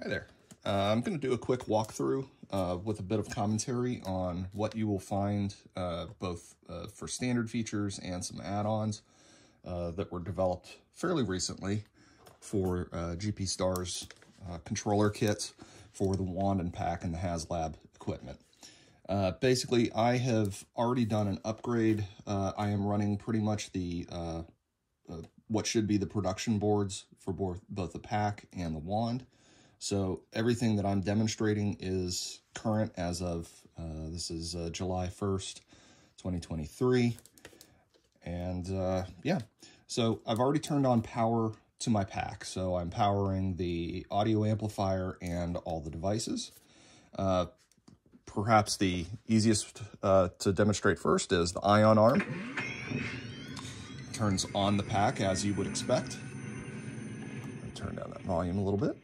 Hi there. Uh, I'm going to do a quick walkthrough uh, with a bit of commentary on what you will find uh, both uh, for standard features and some add-ons uh, that were developed fairly recently for uh, GP Star's controller kits for the wand and pack and the HasLab equipment. basically, I have already done an upgrade. I am running pretty much the what should be the production boards for both, both the pack and the wand. So everything that I'm demonstrating is current as of, uh, this is uh, July 1st, 2023. And uh, yeah, so I've already turned on power to my pack. So I'm powering the audio amplifier and all the devices. Uh, perhaps the easiest uh, to demonstrate first is the ion arm. Turns on the pack as you would expect. Turn down that volume a little bit.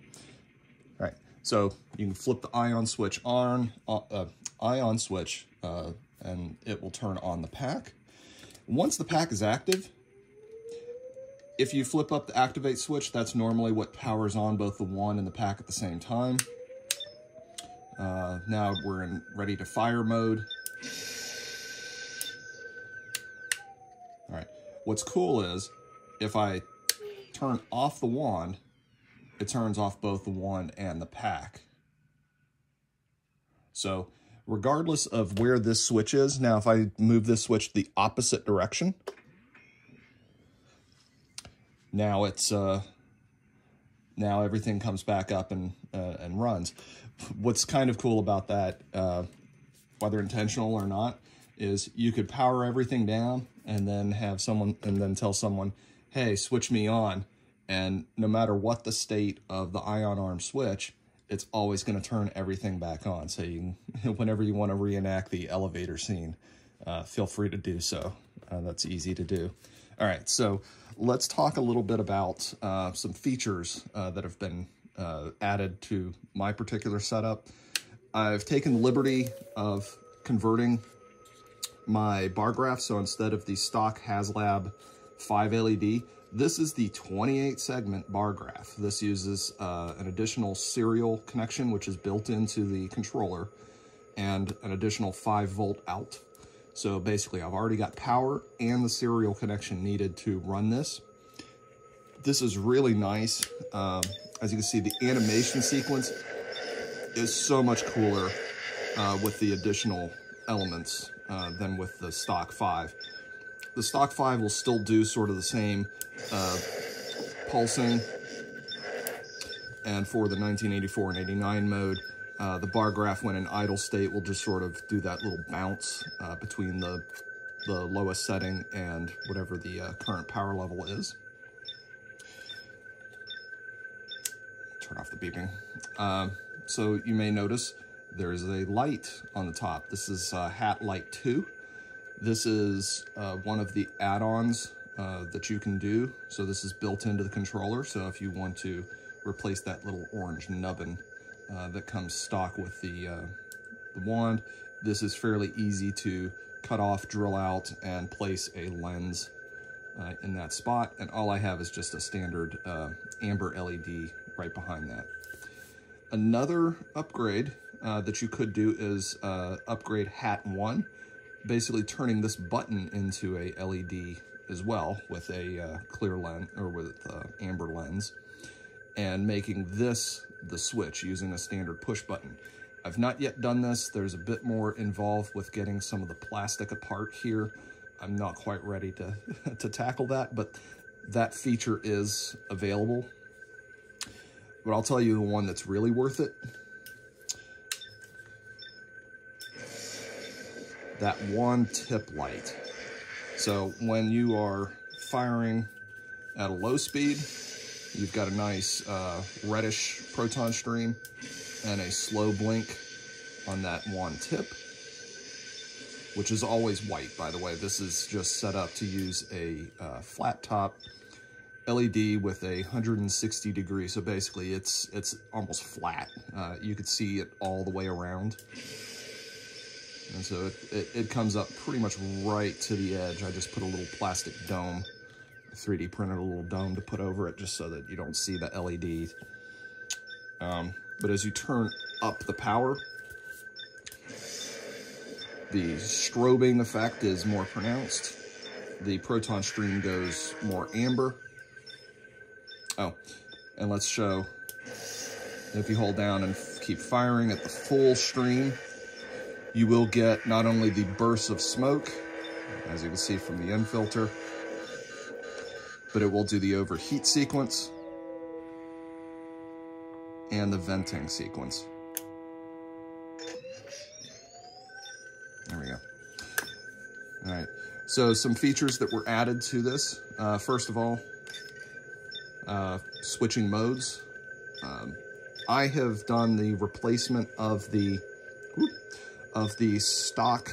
So you can flip the ion switch on, uh, uh, ion switch, uh, and it will turn on the pack. Once the pack is active, if you flip up the activate switch, that's normally what powers on both the wand and the pack at the same time. Uh, now we're in ready to fire mode. All right, what's cool is if I turn off the wand, it turns off both the wand and the pack. So regardless of where this switch is, now if I move this switch the opposite direction, now it's, uh, now everything comes back up and, uh, and runs. What's kind of cool about that, uh, whether intentional or not, is you could power everything down and then have someone, and then tell someone, hey, switch me on and no matter what the state of the ion arm switch, it's always going to turn everything back on. So you can, whenever you want to reenact the elevator scene, uh, feel free to do so. Uh, that's easy to do. All right, so let's talk a little bit about uh, some features uh, that have been uh, added to my particular setup. I've taken the liberty of converting my bar graph. So instead of the stock HasLab 5 LED, this is the 28 segment bar graph. This uses uh, an additional serial connection, which is built into the controller, and an additional 5 volt out. So basically, I've already got power and the serial connection needed to run this. This is really nice. Um, as you can see, the animation sequence is so much cooler uh, with the additional elements uh, than with the stock 5. The stock 5 will still do sort of the same uh, pulsing. And for the 1984 and 89 mode, uh, the bar graph when in idle state will just sort of do that little bounce uh, between the, the lowest setting and whatever the uh, current power level is. Turn off the beeping. Um, so you may notice there is a light on the top. This is uh, Hat Light 2. This is uh, one of the add-ons uh, that you can do. So this is built into the controller. So if you want to replace that little orange nubbin uh, that comes stock with the, uh, the wand, this is fairly easy to cut off, drill out, and place a lens uh, in that spot. And all I have is just a standard uh, amber LED right behind that. Another upgrade uh, that you could do is upgrade Hat 1, basically turning this button into a LED as well with a uh, clear lens or with uh, amber lens and making this the switch using a standard push button. I've not yet done this. There's a bit more involved with getting some of the plastic apart here. I'm not quite ready to, to tackle that, but that feature is available. But I'll tell you the one that's really worth it. That one tip light. So when you are firing at a low speed, you've got a nice uh, reddish proton stream and a slow blink on that one tip, which is always white, by the way. This is just set up to use a uh, flat top LED with a 160 degree. So basically it's, it's almost flat. Uh, you could see it all the way around. And so it, it, it, comes up pretty much right to the edge. I just put a little plastic dome, 3D printed a little dome to put over it just so that you don't see the LED. Um, but as you turn up the power, the strobing effect is more pronounced. The proton stream goes more amber. Oh, and let's show if you hold down and keep firing at the full stream, you will get not only the bursts of smoke, as you can see from the end filter, but it will do the overheat sequence and the venting sequence. There we go. All right, so some features that were added to this. Uh, first of all, uh, switching modes. Um, I have done the replacement of the of the stock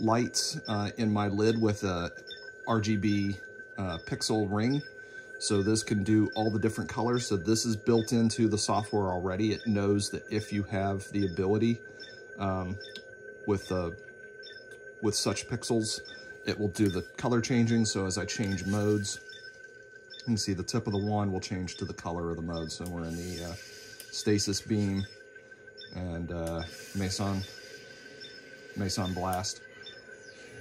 lights uh, in my lid with a RGB uh, pixel ring. So this can do all the different colors. So this is built into the software already. It knows that if you have the ability um, with uh, with such pixels, it will do the color changing. So as I change modes, you can see the tip of the wand will change to the color of the mode. So we're in the uh, stasis beam and uh, Meson, Meson Blast.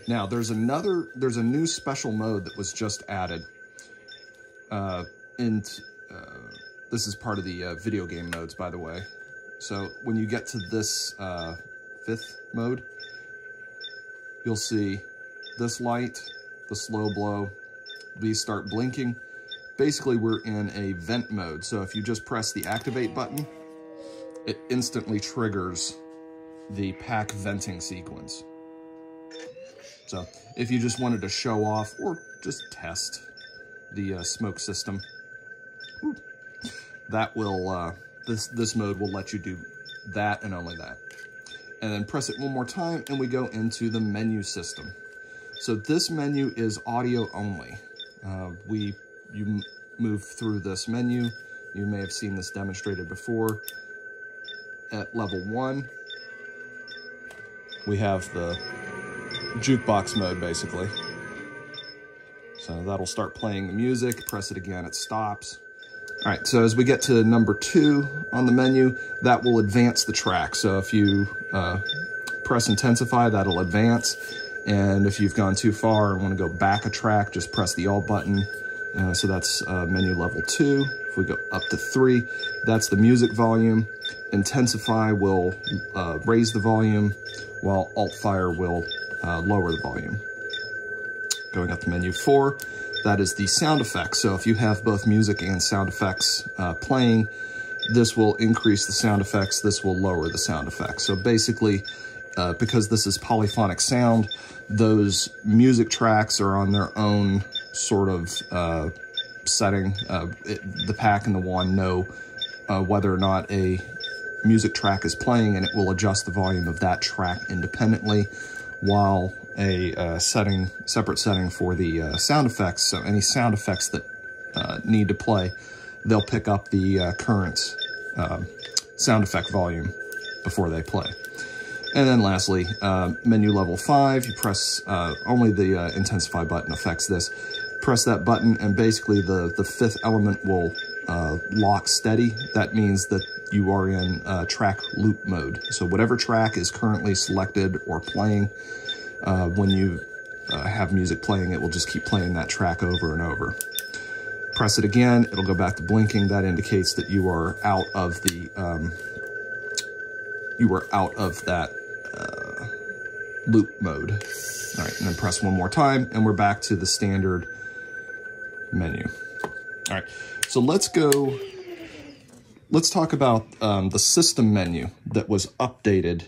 Now there's another, there's a new special mode that was just added. Uh, and uh, this is part of the uh, video game modes, by the way. So when you get to this uh, fifth mode, you'll see this light, the slow blow, these start blinking. Basically, we're in a vent mode. So if you just press the activate button, it instantly triggers the pack venting sequence. So if you just wanted to show off or just test the uh, smoke system, that will, uh, this, this mode will let you do that and only that. And then press it one more time and we go into the menu system. So this menu is audio only. Uh, we, you move through this menu. You may have seen this demonstrated before. At level one, we have the jukebox mode basically. So that'll start playing the music, press it again, it stops. All right, so as we get to number two on the menu, that will advance the track. So if you uh, press intensify, that'll advance. And if you've gone too far and want to go back a track, just press the alt button. Uh, so that's uh, menu level two. If we go up to three, that's the music volume. Intensify will uh, raise the volume, while alt fire will uh, lower the volume. Going up to menu four, that is the sound effects. So if you have both music and sound effects uh, playing, this will increase the sound effects, this will lower the sound effects. So basically, because this is polyphonic sound, those music tracks are on their own sort of uh, setting. Uh, it, the pack and the wand know uh, whether or not a music track is playing and it will adjust the volume of that track independently while a uh, setting, separate setting for the uh, sound effects. So any sound effects that uh, need to play, they'll pick up the uh, current um, sound effect volume before they play. And then lastly, uh, menu level five, you press, uh, only the intensify button affects this. Press that button and basically the, the fifth element will lock steady. That means that you are in uh, track loop mode. So whatever track is currently selected or playing, uh, when you uh, have music playing, it will just keep playing that track over and over. Press it again, it'll go back to blinking. That indicates that you are out of the, um, you are out of that uh, loop mode. All right, and then press one more time, and we're back to the standard menu. All right, so let's go let's talk about um, the system menu that was updated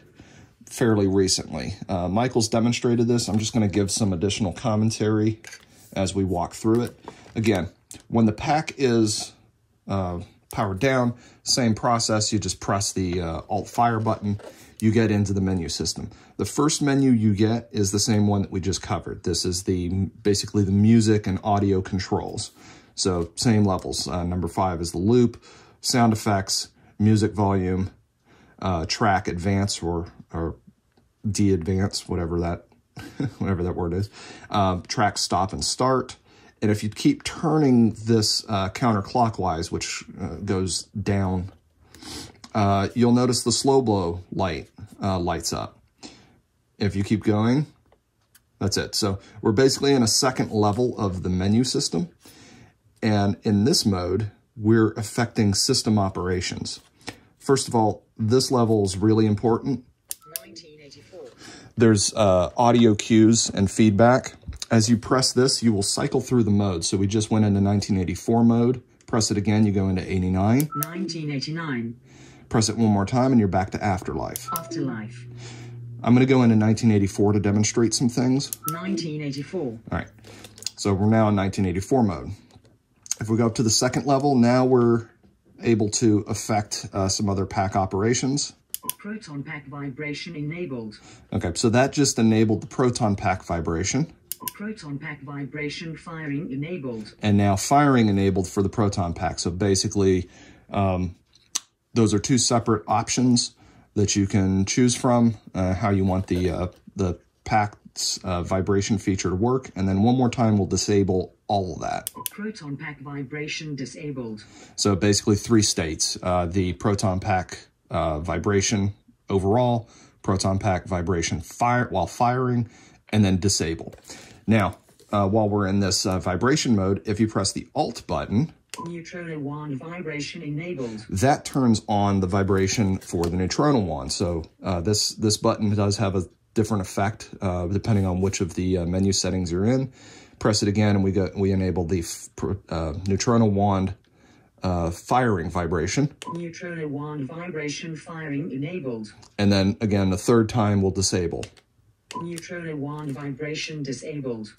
fairly recently. Uh, Michael's demonstrated this. I'm just going to give some additional commentary as we walk through it. Again, when the pack is uh, powered down, same process. You just press the uh, Alt Fire button. You get into the menu system. The first menu you get is the same one that we just covered. This is the basically the music and audio controls. So same levels. Uh, number five is the loop sound effects, music volume, uh, track advance or, or de-advance, whatever that, whatever that word is, um, track stop and start. And if you keep turning this uh, counterclockwise, which uh, goes down uh, you'll notice the slow blow light uh, lights up. If you keep going, that's it. So we're basically in a second level of the menu system. And in this mode, we're affecting system operations. First of all, this level is really important. 1984. There's uh, audio cues and feedback. As you press this, you will cycle through the modes. So we just went into 1984 mode. Press it again, you go into 89. 1989. Press it one more time and you're back to Afterlife. Afterlife. I'm going to go into 1984 to demonstrate some things. 1984. All right. So we're now in 1984 mode. If we go up to the second level, now we're able to affect uh, some other pack operations. Proton pack vibration enabled. Okay, so that just enabled the proton pack vibration. Proton pack vibration firing enabled. And now firing enabled for the proton pack. So basically, um, those are two separate options that you can choose from, uh, how you want the, uh, the pack's uh, vibration feature to work. And then one more time, we'll disable all of that. Proton pack vibration disabled. So basically three states, uh, the proton pack uh, vibration overall, proton pack vibration fire while firing, and then disable. Now, uh, while we're in this uh, vibration mode, if you press the Alt button, Neutrino wand vibration enabled. That turns on the vibration for the neutrino wand. So uh, this this button does have a different effect uh, depending on which of the uh, menu settings you're in. Press it again, and we got we enable the uh, neutrino wand uh, firing vibration. Neutrino wand vibration firing enabled. And then again, the third time we'll disable. Neutrino wand vibration disabled.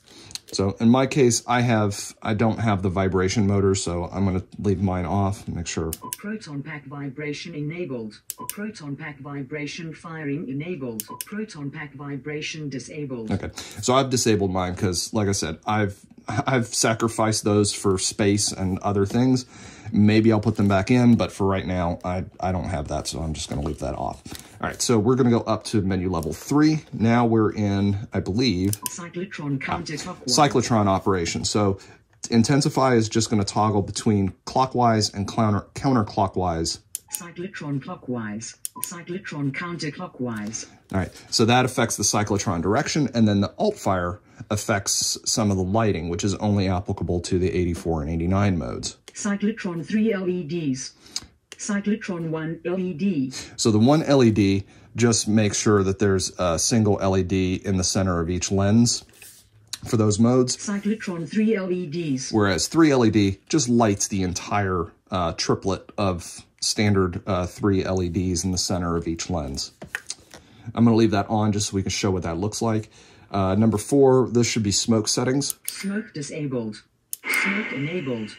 So in my case, I have I don't have the vibration motor, so I'm going to leave mine off. Make sure. Proton pack vibration enabled. Proton pack vibration firing enabled. Proton pack vibration disabled. Okay, so I've disabled mine because, like I said, I've I've sacrificed those for space and other things. Maybe I'll put them back in, but for right now, I, I don't have that, so I'm just going to leave that off. All right, so we're going to go up to menu level three. Now we're in, I believe, cyclotron counterclockwise. Cyclotron operation. So intensify is just going to toggle between clockwise and counter counterclockwise. Cyclotron clockwise, cyclotron counterclockwise. All right, so that affects the cyclotron direction, and then the alt fire affects some of the lighting, which is only applicable to the 84 and 89 modes. Cyclotron 3 LEDs. Cyclotron 1 LED. So the one LED just makes sure that there's a single LED in the center of each lens for those modes. Cyclotron 3 LEDs. Whereas 3 LED just lights the entire uh, triplet of standard uh, 3 LEDs in the center of each lens. I'm going to leave that on just so we can show what that looks like. Uh, number four, this should be smoke settings. Smoke disabled. Smoke enabled.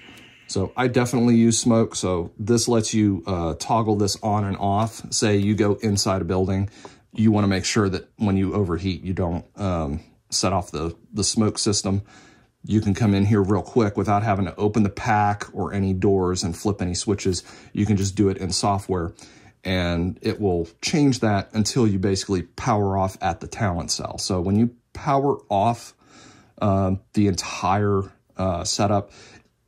So I definitely use smoke. So this lets you uh, toggle this on and off. Say you go inside a building, you want to make sure that when you overheat, you don't um, set off the, the smoke system. You can come in here real quick without having to open the pack or any doors and flip any switches. You can just do it in software and it will change that until you basically power off at the talent cell. So when you power off um, the entire uh, setup,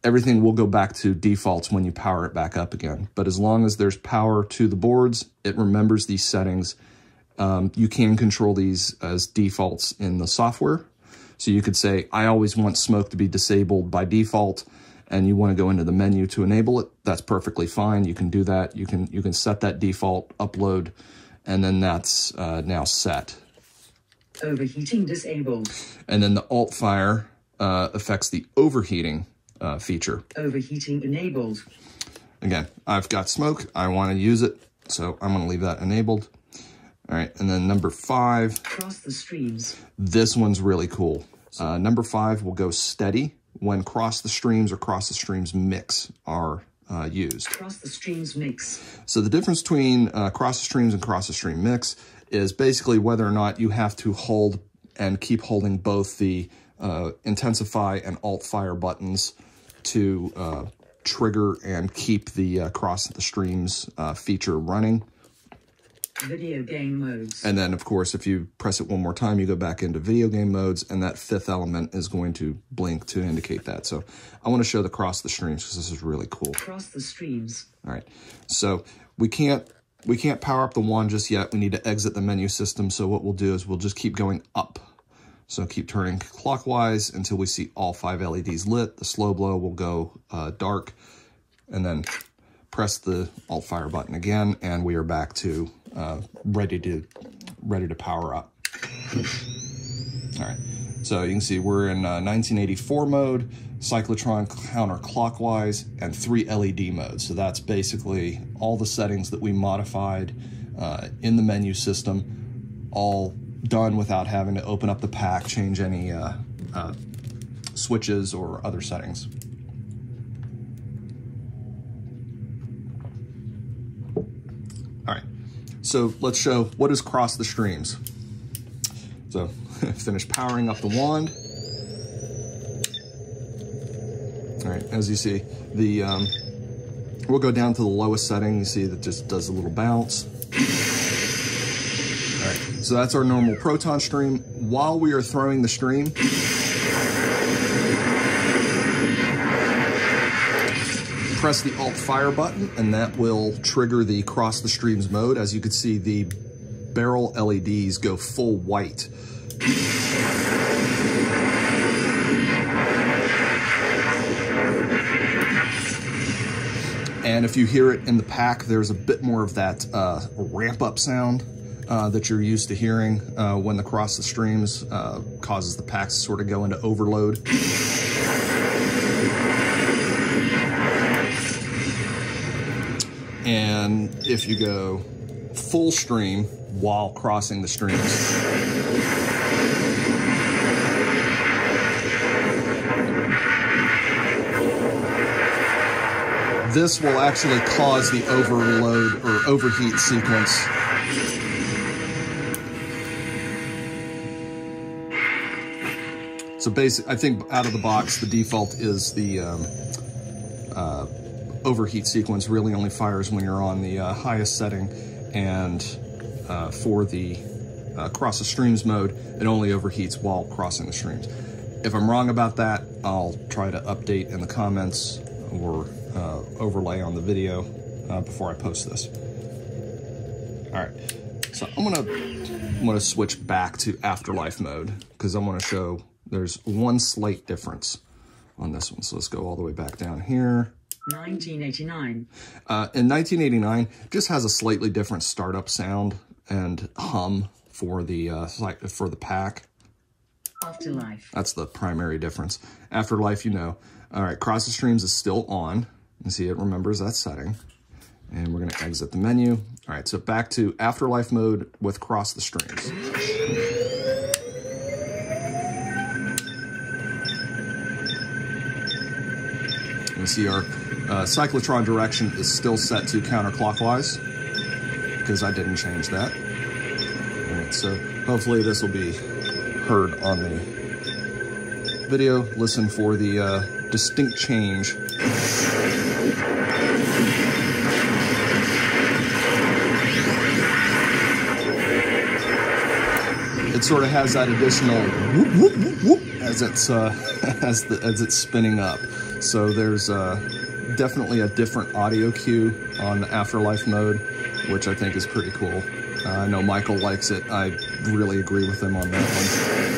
everything will go back to defaults when you power it back up again. But as long as there's power to the boards, it remembers these settings. Um, you can control these as defaults in the software. So you could say, I always want smoke to be disabled by default and you want to go into the menu to enable it, that's perfectly fine. You can do that. You can you can set that default upload, and then that's uh, now set. Overheating disabled. And then the alt fire uh, affects the overheating uh, feature. Overheating enabled. Again, I've got smoke. I want to use it, so I'm going to leave that enabled. All right, and then number five. Cross the streams. This one's really cool. Uh, number five will go steady when cross the streams or cross the streams mix are uh, used. Cross the streams mix. So the difference between uh, cross the streams and cross the stream mix is basically whether or not you have to hold and keep holding both the uh, intensify and alt fire buttons to uh, trigger and keep the uh, cross the streams uh, feature running. Video game modes. And then, of course, if you press it one more time, you go back into video game modes, and that fifth element is going to blink to indicate that. So I want to show the cross the streams because this is really cool. Cross the streams. All right. So we can't we can't power up the wand just yet. We need to exit the menu system. So what we'll do is we'll just keep going up. So keep turning clockwise until we see all five LEDs lit. The slow blow will go uh, dark and then press the alt fire button again and we are back to uh, ready to ready to power up. All right, so you can see we're in uh, 1984 mode, cyclotron counterclockwise, and three LED modes. So that's basically all the settings that we modified uh, in the menu system, all done without having to open up the pack, change any uh, uh, switches or other settings. All right, so let's show what is cross the streams. So finish powering up the wand. All right, as you see, the um, we'll go down to the lowest setting. You see that just does a little bounce. All right, so that's our normal proton stream. While we are throwing the stream, press the alt fire button and that will trigger the cross the streams mode. As you can see, the barrel LEDs go full white. And if you hear it in the pack, there's a bit more of that uh, ramp up sound uh, that you're used to hearing uh, when the cross the streams uh, causes the packs to sort of go into overload. And if you go full stream while crossing the streams, this will actually cause the overload or overheat sequence. So basic, I think out of the box, the default is the um, overheat sequence really only fires when you're on the uh, highest setting and uh, for the uh, cross the streams mode, it only overheats while crossing the streams. If I'm wrong about that, I'll try to update in the comments or uh, overlay on the video uh, before I post this. All right, so I'm gonna, I'm gonna switch back to afterlife mode because I wanna show there's one slight difference on this one. So let's go all the way back down here. 1989. Uh, in 1989, just has a slightly different startup sound and hum for the uh, for the pack. Afterlife. That's the primary difference. Afterlife, you know. All right, Cross the Streams is still on. You see it remembers that setting. And we're gonna exit the menu. All right, so back to Afterlife mode with Cross the Streams. You see our uh, cyclotron direction is still set to counterclockwise because I didn't change that. All right, so hopefully this will be heard on the video. Listen for the uh, distinct change. It sort of has that additional whoop, whoop, whoop as it's uh, as the as it's spinning up. So there's uh, definitely a different audio cue on the Afterlife mode, which I think is pretty cool. Uh, I know Michael likes it. I really agree with him on that one.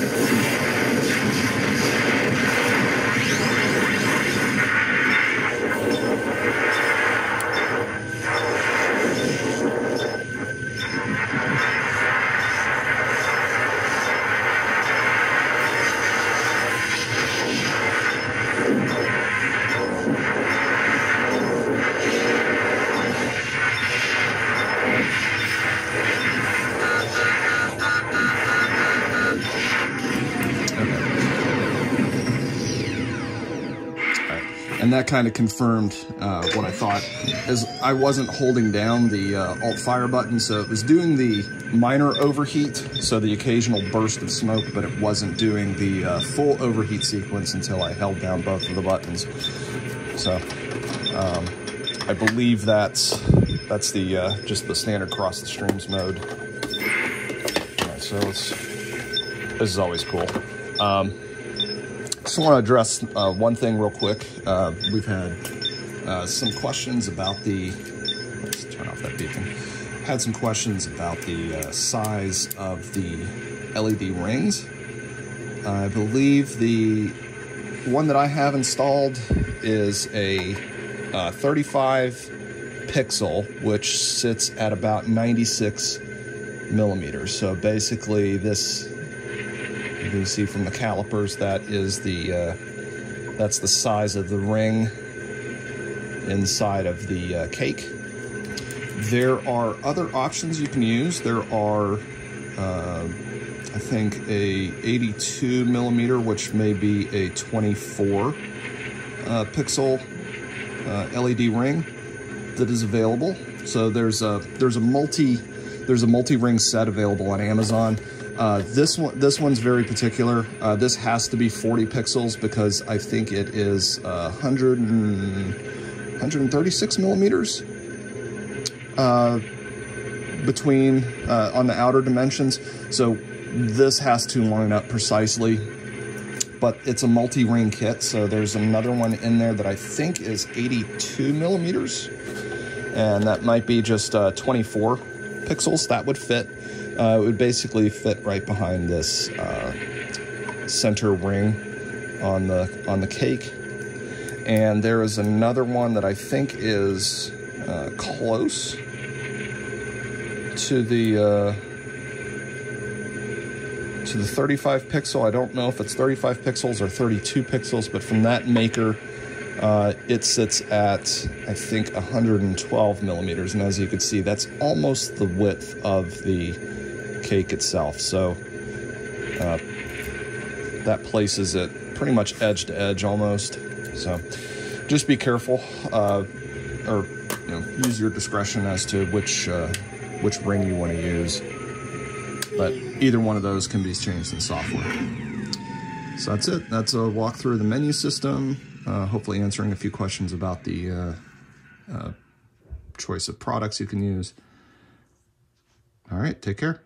Kind of confirmed uh, what I thought. As I wasn't holding down the uh, alt fire button, so it was doing the minor overheat, so the occasional burst of smoke, but it wasn't doing the uh, full overheat sequence until I held down both of the buttons. So um, I believe that's that's the uh, just the standard cross the streams mode. All right, so it's this is always cool. Um, just want to address uh, one thing real quick. Uh, we've had uh, some questions about the, let's turn off that beacon, had some questions about the uh, size of the LED rings. I believe the one that I have installed is a uh, 35 pixel, which sits at about 96 millimeters. So basically, this you can see from the calipers that is the uh, that's the size of the ring inside of the uh, cake. There are other options you can use. There are, uh, I think, a 82 millimeter, which may be a 24 uh, pixel uh, LED ring that is available. So there's a there's a multi there's a multi ring set available on Amazon. Uh, this one, this one's very particular. Uh, this has to be 40 pixels because I think it is uh, 100 and, 136 millimeters uh, between uh, on the outer dimensions. So this has to line up precisely. But it's a multi-ring kit, so there's another one in there that I think is 82 millimeters, and that might be just uh, 24 pixels. That would fit. Uh, it would basically fit right behind this uh, center ring on the on the cake. And there is another one that I think is uh, close to the uh, to the 35 pixel. I don't know if it's 35 pixels or 32 pixels, but from that maker, uh, it sits at I think 112 millimeters, and as you can see, that's almost the width of the cake itself. So uh, that places it pretty much edge to edge almost. So just be careful, uh, or you know, use your discretion as to which uh, which ring you want to use. But either one of those can be changed in software. So that's it. That's a walkthrough of the menu system. Uh, hopefully answering a few questions about the uh, uh, choice of products you can use. All right, take care.